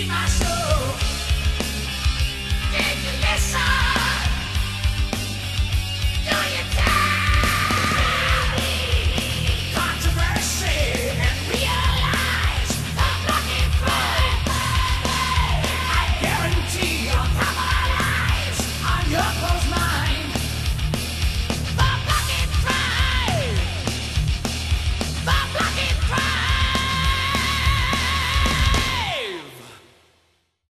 my soul.